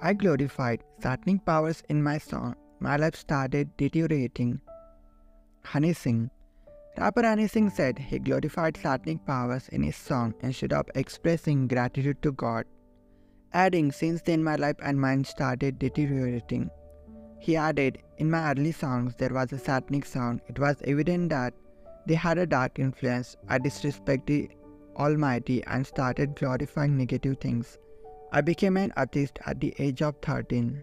I glorified satanic powers in my song. My life started deteriorating. Honey Singh. Rapper Honey Singh said he glorified satanic powers in his song instead of expressing gratitude to God. Adding, since then my life and mind started deteriorating. He added, in my early songs there was a satanic sound. It was evident that they had a dark influence. I disrespected Almighty and started glorifying negative things. I became an atheist at the age of 13.